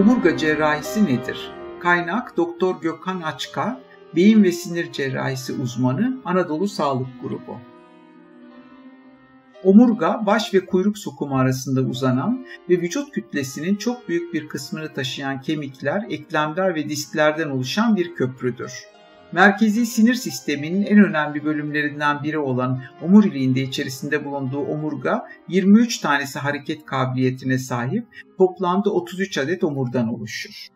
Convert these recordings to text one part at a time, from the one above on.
Omurga cerrahisi nedir? Kaynak Doktor Gökhan Açka, beyin ve sinir cerrahisi uzmanı Anadolu Sağlık Grubu. Omurga, baş ve kuyruk sokumu arasında uzanan ve vücut kütlesinin çok büyük bir kısmını taşıyan kemikler, eklemler ve disklerden oluşan bir köprüdür. Merkezi sinir sisteminin en önemli bölümlerinden biri olan omuriliğinde içerisinde bulunduğu omurga 23 tanesi hareket kabiliyetine sahip, toplamda 33 adet omurdan oluşur.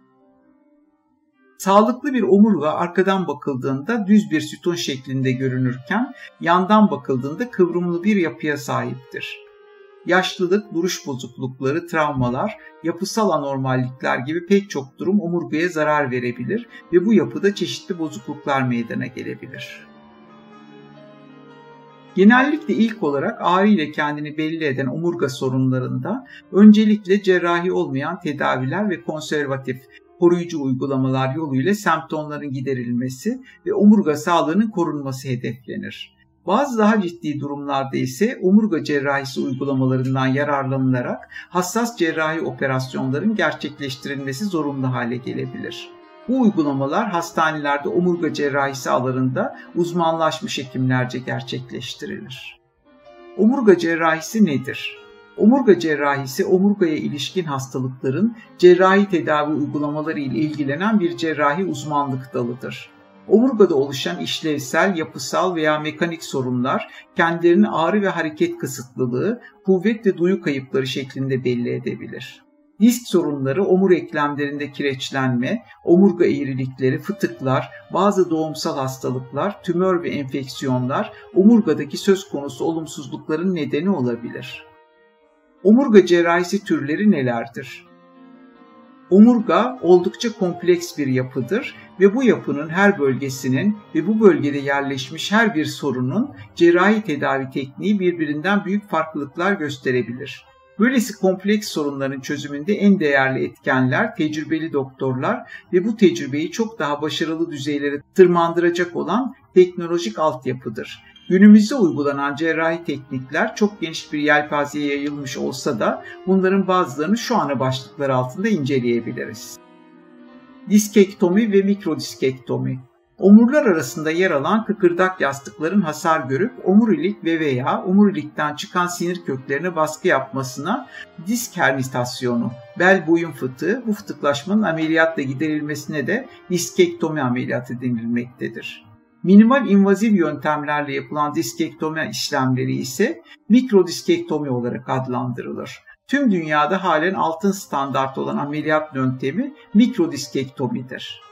Sağlıklı bir omurga arkadan bakıldığında düz bir sütun şeklinde görünürken yandan bakıldığında kıvrımlı bir yapıya sahiptir. Yaşlılık, duruş bozuklukları, travmalar, yapısal anormallikler gibi pek çok durum omurgaya zarar verebilir ve bu yapıda çeşitli bozukluklar meydana gelebilir. Genellikle ilk olarak ağrı ile kendini belli eden omurga sorunlarında öncelikle cerrahi olmayan tedaviler ve konservatif koruyucu uygulamalar yoluyla semptomların giderilmesi ve omurga sağlığının korunması hedeflenir. Bazı daha ciddi durumlarda ise omurga cerrahisi uygulamalarından yararlanılarak hassas cerrahi operasyonların gerçekleştirilmesi zorunlu hale gelebilir. Bu uygulamalar hastanelerde omurga cerrahisi alanında uzmanlaşmış hekimlerce gerçekleştirilir. Omurga cerrahisi nedir? Omurga cerrahisi omurgaya ilişkin hastalıkların cerrahi tedavi uygulamaları ile ilgilenen bir cerrahi uzmanlık dalıdır. Omurgada oluşan işlevsel, yapısal veya mekanik sorunlar kendilerini ağrı ve hareket kısıtlılığı, kuvvet ve duyu kayıpları şeklinde belli edebilir. Disk sorunları omur eklemlerinde kireçlenme, omurga eğrilikleri, fıtıklar, bazı doğumsal hastalıklar, tümör ve enfeksiyonlar omurgadaki söz konusu olumsuzlukların nedeni olabilir. Omurga cerrahisi türleri nelerdir? Omurga oldukça kompleks bir yapıdır ve bu yapının her bölgesinin ve bu bölgede yerleşmiş her bir sorunun cerrahi tedavi tekniği birbirinden büyük farklılıklar gösterebilir. Böylesi kompleks sorunların çözümünde en değerli etkenler tecrübeli doktorlar ve bu tecrübeyi çok daha başarılı düzeylere tırmandıracak olan teknolojik altyapıdır. Günümüzde uygulanan cerrahi teknikler çok geniş bir yelpazeye yayılmış olsa da bunların bazılarını şu ana başlıklar altında inceleyebiliriz. Diskektomi ve mikrodiskektomi Omurlar arasında yer alan kıkırdak yastıkların hasar görüp omurilik ve veya omurilikten çıkan sinir köklerine baskı yapmasına disk hernitasyonu, bel boyun fıtığı, bu fıtıklaşmanın ameliyatla giderilmesine de diskektomi ameliyatı denilmektedir. Minimal invaziv yöntemlerle yapılan diskektomi işlemleri ise mikrodiskektomi olarak adlandırılır. Tüm dünyada halen altın standart olan ameliyat yöntemi mikrodiskektomidir.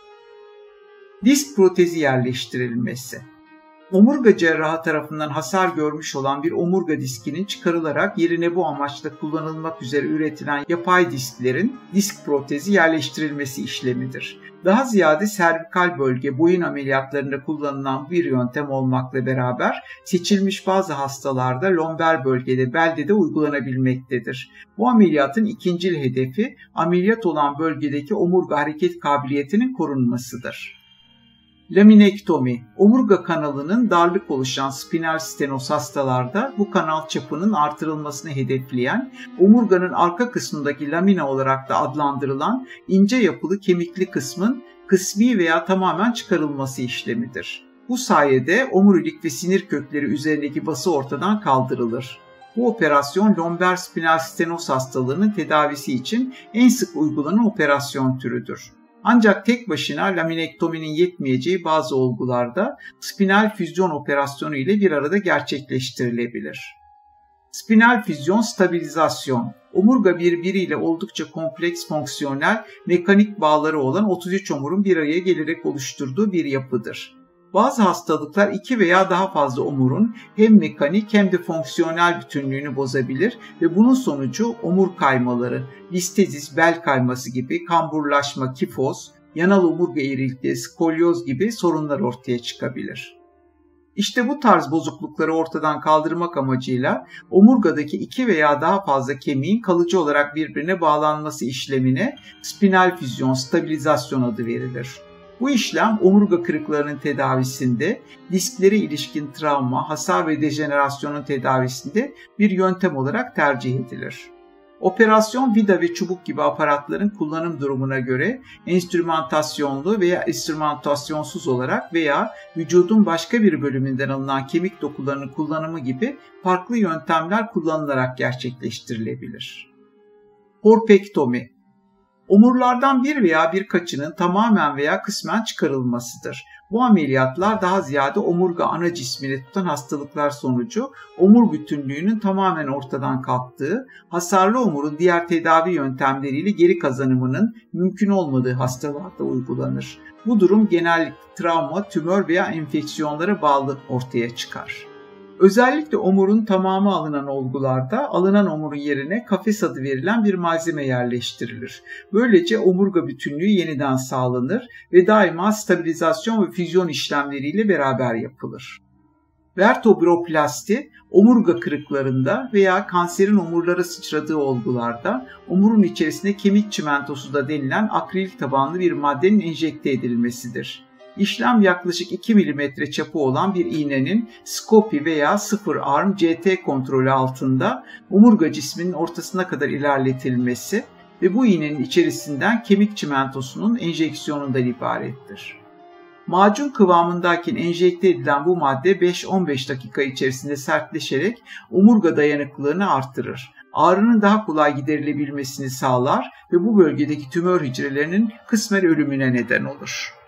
Disk protezi yerleştirilmesi Omurga cerrahı tarafından hasar görmüş olan bir omurga diskinin çıkarılarak yerine bu amaçla kullanılmak üzere üretilen yapay disklerin disk protezi yerleştirilmesi işlemidir. Daha ziyade servikal bölge boyun ameliyatlarında kullanılan bir yöntem olmakla beraber seçilmiş bazı hastalarda lomber bölgede belde de uygulanabilmektedir. Bu ameliyatın ikincil hedefi ameliyat olan bölgedeki omurga hareket kabiliyetinin korunmasıdır. Laminektomi, omurga kanalının darlık oluşan spinal stenoz hastalarda bu kanal çapının artırılmasını hedefleyen, omurganın arka kısmındaki lamina olarak da adlandırılan ince yapılı kemikli kısmın kısmi veya tamamen çıkarılması işlemidir. Bu sayede omurilik ve sinir kökleri üzerindeki bası ortadan kaldırılır. Bu operasyon lomber spinal stenoz hastalığının tedavisi için en sık uygulanan operasyon türüdür. Ancak tek başına laminektominin yetmeyeceği bazı olgularda spinal füzyon operasyonu ile bir arada gerçekleştirilebilir. Spinal füzyon stabilizasyon, omurga birbiriyle oldukça kompleks fonksiyonel mekanik bağları olan 33 omurun bir araya gelerek oluşturduğu bir yapıdır. Bazı hastalıklar iki veya daha fazla omurun hem mekanik hem de fonksiyonel bütünlüğünü bozabilir ve bunun sonucu omur kaymaları, listezis, bel kayması gibi kamburlaşma, kifoz, yanal omurga eğrilikleri, skolyoz gibi sorunlar ortaya çıkabilir. İşte bu tarz bozuklukları ortadan kaldırmak amacıyla omurgadaki iki veya daha fazla kemiğin kalıcı olarak birbirine bağlanması işlemine spinal füzyon stabilizasyon adı verilir. Bu işlem omurga kırıklarının tedavisinde, disklere ilişkin travma, hasar ve dejenerasyonun tedavisinde bir yöntem olarak tercih edilir. Operasyon vida ve çubuk gibi aparatların kullanım durumuna göre enstrümantasyonlu veya enstrümantasyonsuz olarak veya vücudun başka bir bölümünden alınan kemik dokularının kullanımı gibi farklı yöntemler kullanılarak gerçekleştirilebilir. Horpektomi Omurlardan bir veya birkaçının tamamen veya kısmen çıkarılmasıdır. Bu ameliyatlar daha ziyade omurga ana cismini tutan hastalıklar sonucu omur bütünlüğünün tamamen ortadan kalktığı, hasarlı omurun diğer tedavi yöntemleriyle geri kazanımının mümkün olmadığı hastalarda uygulanır. Bu durum genellikle travma, tümör veya enfeksiyonlara bağlı ortaya çıkar. Özellikle omurun tamamı alınan olgularda alınan omurun yerine kafes adı verilen bir malzeme yerleştirilir. Böylece omurga bütünlüğü yeniden sağlanır ve daima stabilizasyon ve füzyon işlemleriyle beraber yapılır. Vertebroplasti, omurga kırıklarında veya kanserin omurlara sıçradığı olgularda omurun içerisine kemik çimentosu da denilen akrilik tabanlı bir maddenin enjekte edilmesidir. İşlem yaklaşık 2 mm çapı olan bir iğnenin skopi veya sıfır arm CT kontrolü altında omurga cisminin ortasına kadar ilerletilmesi ve bu iğnenin içerisinden kemik çimentosunun enjeksiyonundan ibarettir. Macun kıvamındayken enjekte edilen bu madde 5-15 dakika içerisinde sertleşerek omurga dayanıklılığını artırır. Ağrının daha kolay giderilebilmesini sağlar ve bu bölgedeki tümör hücrelerinin kısmen ölümüne neden olur.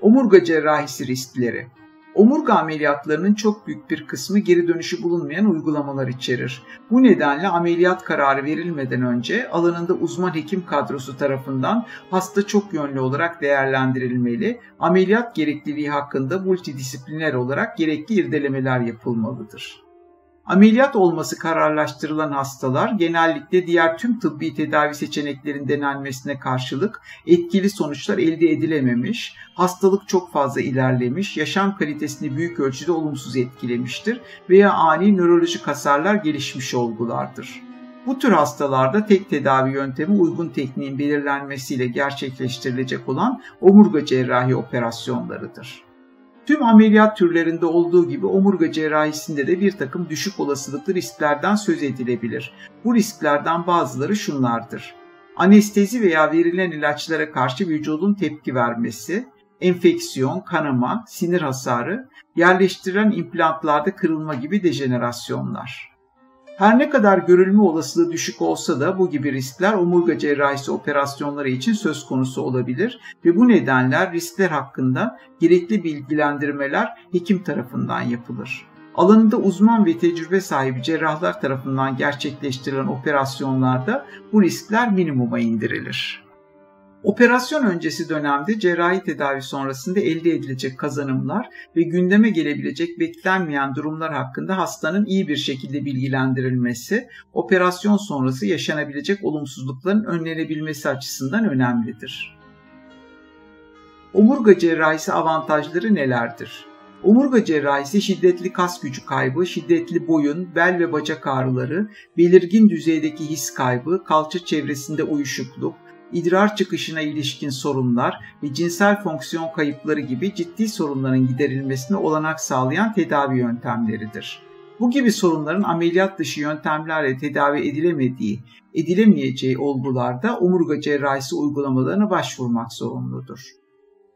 Omurga cerrahisi riskleri Omurga ameliyatlarının çok büyük bir kısmı geri dönüşü bulunmayan uygulamalar içerir. Bu nedenle ameliyat kararı verilmeden önce alanında uzman hekim kadrosu tarafından hasta çok yönlü olarak değerlendirilmeli, ameliyat gerekliliği hakkında multidisipliner olarak gerekli irdelemeler yapılmalıdır. Ameliyat olması kararlaştırılan hastalar genellikle diğer tüm tıbbi tedavi seçeneklerin denenmesine karşılık etkili sonuçlar elde edilememiş, hastalık çok fazla ilerlemiş, yaşam kalitesini büyük ölçüde olumsuz etkilemiştir veya ani nörolojik hasarlar gelişmiş olgulardır. Bu tür hastalarda tek tedavi yöntemi uygun tekniğin belirlenmesiyle gerçekleştirilecek olan omurga cerrahi operasyonlarıdır. Tüm ameliyat türlerinde olduğu gibi omurga cerrahisinde de bir takım düşük olasılıklı risklerden söz edilebilir. Bu risklerden bazıları şunlardır. Anestezi veya verilen ilaçlara karşı vücudun tepki vermesi, enfeksiyon, kanama, sinir hasarı, yerleştirilen implantlarda kırılma gibi dejenerasyonlar. Her ne kadar görülme olasılığı düşük olsa da bu gibi riskler omurga cerrahisi operasyonları için söz konusu olabilir ve bu nedenler riskler hakkında gerekli bilgilendirmeler hekim tarafından yapılır. Alanında uzman ve tecrübe sahibi cerrahlar tarafından gerçekleştirilen operasyonlarda bu riskler minimuma indirilir. Operasyon öncesi dönemde cerrahi tedavi sonrasında elde edilecek kazanımlar ve gündeme gelebilecek beklenmeyen durumlar hakkında hastanın iyi bir şekilde bilgilendirilmesi, operasyon sonrası yaşanabilecek olumsuzlukların önlenebilmesi açısından önemlidir. Omurga cerrahisi avantajları nelerdir? Omurga cerrahisi şiddetli kas gücü kaybı, şiddetli boyun, bel ve bacak ağrıları, belirgin düzeydeki his kaybı, kalça çevresinde uyuşukluk, idrar çıkışına ilişkin sorunlar ve cinsel fonksiyon kayıpları gibi ciddi sorunların giderilmesine olanak sağlayan tedavi yöntemleridir. Bu gibi sorunların ameliyat dışı yöntemlerle tedavi edilemediği, edilemeyeceği olgularda omurga cerrahisi uygulamalarına başvurmak zorunludur.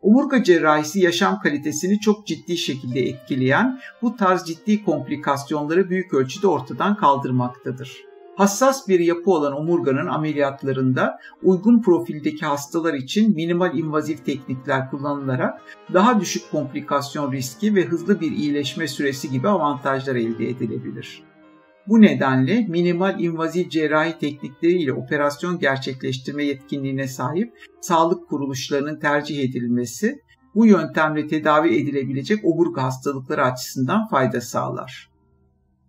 Omurga cerrahisi yaşam kalitesini çok ciddi şekilde etkileyen bu tarz ciddi komplikasyonları büyük ölçüde ortadan kaldırmaktadır. Hassas bir yapı olan omurganın ameliyatlarında uygun profildeki hastalar için minimal invazif teknikler kullanılarak daha düşük komplikasyon riski ve hızlı bir iyileşme süresi gibi avantajlar elde edilebilir. Bu nedenle minimal invazif cerrahi teknikleriyle operasyon gerçekleştirme yetkinliğine sahip sağlık kuruluşlarının tercih edilmesi bu yöntemle tedavi edilebilecek omurga hastalıkları açısından fayda sağlar.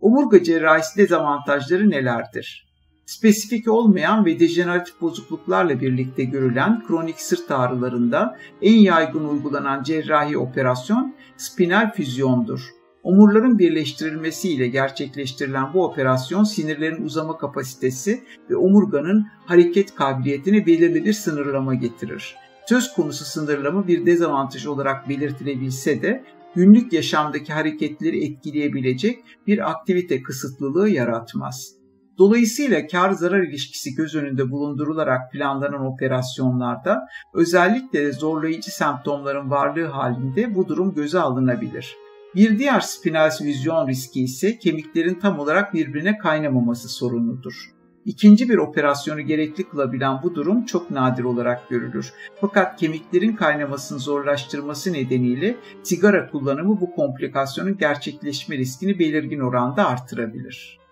Omurga cerrahisi dezavantajları nelerdir? Spesifik olmayan ve dejeneratif bozukluklarla birlikte görülen kronik sırt ağrılarında en yaygın uygulanan cerrahi operasyon spinal füzyondur. Omurların birleştirilmesiyle gerçekleştirilen bu operasyon sinirlerin uzama kapasitesi ve omurganın hareket kabiliyetine belirli bir sınırlama getirir. Söz konusu sınırlama bir dezavantaj olarak belirtilebilse de günlük yaşamdaki hareketleri etkileyebilecek bir aktivite kısıtlılığı yaratmaz. Dolayısıyla kar zarar ilişkisi göz önünde bulundurularak planlanan operasyonlarda özellikle zorlayıcı semptomların varlığı halinde bu durum göze alınabilir. Bir diğer spinal vizyon riski ise kemiklerin tam olarak birbirine kaynamaması sorunudur. İkinci bir operasyonu gerekli kılabilen bu durum çok nadir olarak görülür. Fakat kemiklerin kaynamasını zorlaştırması nedeniyle sigara kullanımı bu komplikasyonun gerçekleşme riskini belirgin oranda artırabilir.